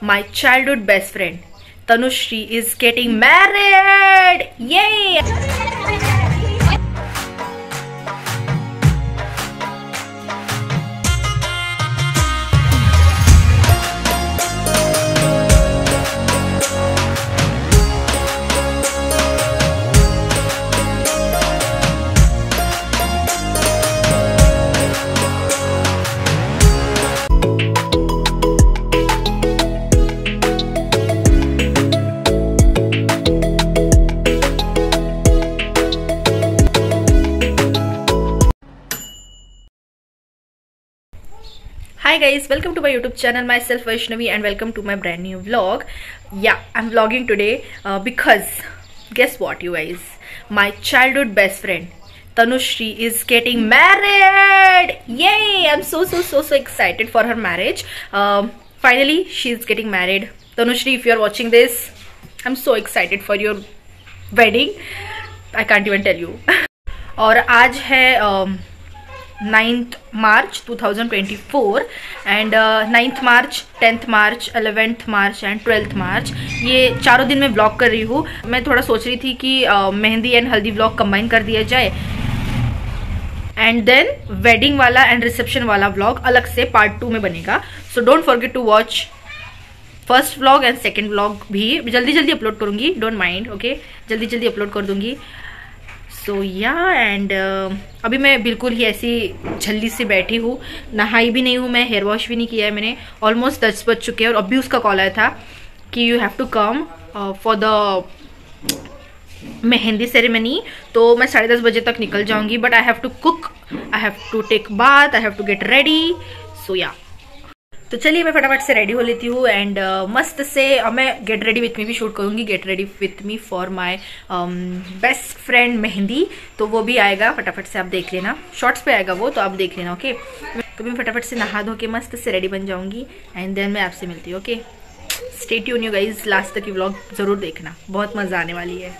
my childhood best friend Tanushri is getting married! Yay! guys, welcome to my YouTube channel. Myself Vaishnavi and welcome to my brand new vlog. Yeah, I'm vlogging today uh, because guess what, you guys? My childhood best friend Tanushri is getting married. Yay! I'm so so so so excited for her marriage. Um, finally, she's getting married. Tanushri, if you're watching this, I'm so excited for your wedding. I can't even tell you. और आज है um, ninth March 2024 and ninth March tenth March eleventh March and twelfth March ये चारों दिन मैं blog कर रही हूँ। मैं थोड़ा सोच रही थी कि uh, mehndi and haldi blog combine कर दिया जाए। एंड देन वेडिंग वाला एंड रिसेप्शन वाला ब्लॉग अलग से पार्ट टू में बनेगा। So don't forget to watch first vlog and second vlog भी। जल्दी जल्दी अपलोड करूँगी। डोंट माइंड ओके जल्दी जल्दी अपलोड कर दूँगी। सो या एंड अभी मैं बिल्कुल ही ऐसी झल्ली से बैठी हूँ। नहाई भी नहीं हूँ मैं हेयर वॉश भी नहीं किया है मैंने। ऑलमोस्ट दस बज चुके हैं और अभी उसका कॉल आया था कि you have to come for the mehndi ceremony तो मैं साढ़े दस बजे तक निकल जाऊँगी but I have to cook I have to take bath I have to get ready so या तो चलिए मैं फटाफट से रेडी हो लेती हूँ एंड uh, मस्त से uh, मैं गेट रेडी विथ मी भी शूट करूँगी get ready with me for my best friend mehndi तो वो भी आएगा फटाफट से आप देख लेना। शॉर्ट्स पे आएगा वो तो आप देख लेना ओके okay? तो मैं फटाफट से नहा धो के मस्त से रेडी बन जाऊँगी एंड देन मैं आपसे मिलती हूँ okay stay you guys last तक की व्लॉग ज़रूर देखना बहुत मज़ा आने वाली है।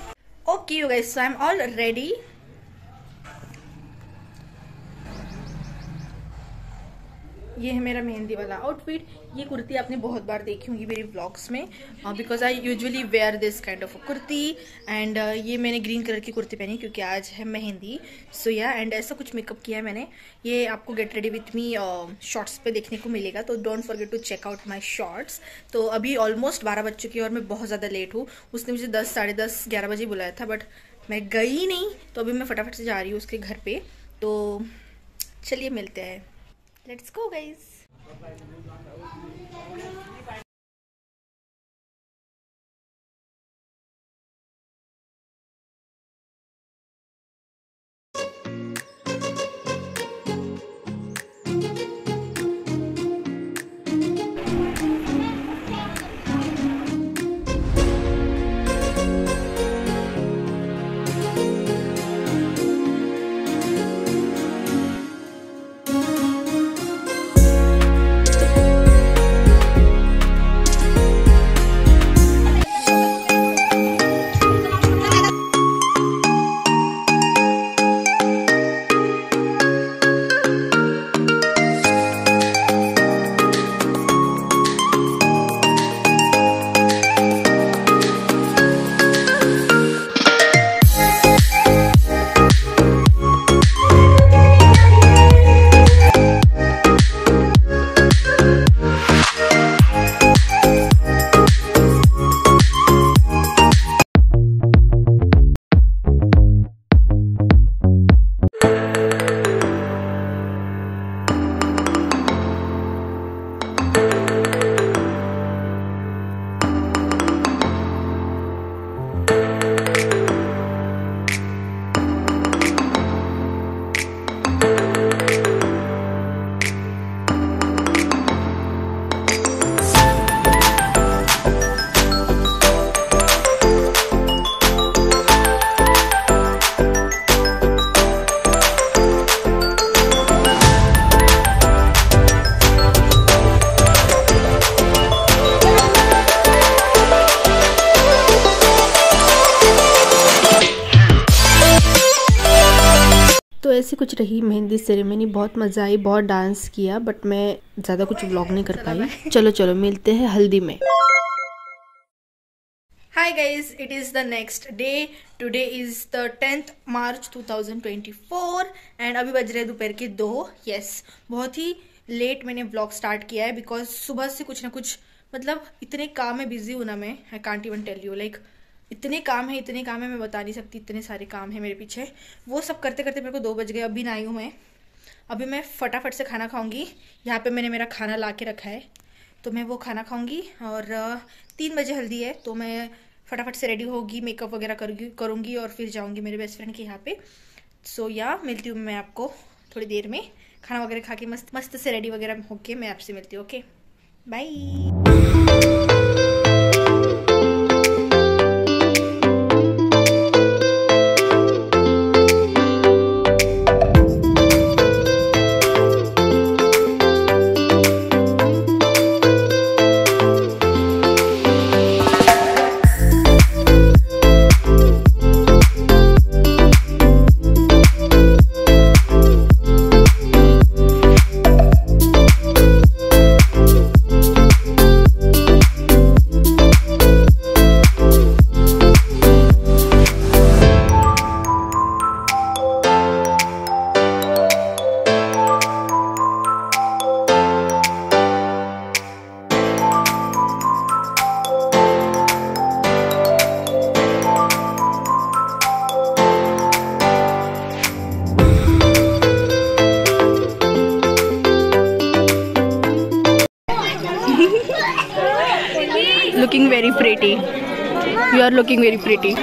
Okay you guys so I am all ready ये है मेरा मेहंदी वाला आउटफिट ये कुर्ती आपने बहुत बार देखी होंगी मेरी ब्लॉग्स में because I usually wear this kind of kurti. And ये मैंने ग्रीन कलर की कुर्ती पहनी क्योंकि आज है मेहंदी। सो या एंड ऐसा कुछ मेकअप किया है मैंने। ये आपको get ready with me shorts पे देखने को मिलेगा। तो don't forget to check out my shorts तो अभी ऑलमोस्ट बारह बज चुकी है और मैं बहुत ज़्यादा लेट हूँ। उसने मुझे दस, साढ़े दस, ग्यारह बजे बुलाया था बट मैं गई नहीं। तो अभी मैं फटाफट से जा रही हूँ उसके घर पर तो चलिए मिलते हैं। Let's go guys. ऐसे कुछ रही मेहंदी सेरेमनी बहुत मज़ा आई बहुत डांस किया बट मैं ज़्यादा कुछ व्लॉग नहीं कर पाई। चलो चलो मिलते हैं हल्दी में। Hi guys, it is the next day. Today is the 10th March 2024 and अभी बज रहे दोपहर के दो। यस बहुत ही लेट मैंने व्लॉग स्टार्ट किया है बिकॉज़ सुबह से कुछ ना कुछ मतलब इतने काम में बिज़ी हूँ ना मैं I can't even tell you like इतने काम है, इतने काम है, मैं बता नहीं सकती, इतने सारे काम है मेरे पीछे। वो सब करते करते मेरे को दो बज गए, अभी ना आई हूँ मैं। अभी मैं फटाफट से खाना खाऊँगी। यहाँ पे मैंने मेरा खाना ला के रखा है। तो मैं वो खाना खाऊँगी और तीन बजे हल्दी है तो मैं फटाफट से रेडी होगी मेकअप वगैरह करूँगी करूँगी और फिर जाऊँगी मेरे बेस्ट फ्रेंड के यहाँ पे। सो या, मिलती हूँ मैं आपको थोड़ी देर में। खाना वगैरह खा के मस्त मस्त से रेडी वगैरह होके मैं आपसे मिलती हूँ okay bye pretty. You are looking very pretty.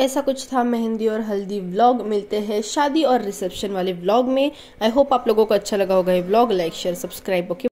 ऐसा कुछ था मेहंदी और हल्दी व्लॉग मिलते हैं शादी और रिसेप्शन वाले व्लॉग में। आई होप आप लोगों को अच्छा लगा होगा ये vlog like share subscribe okay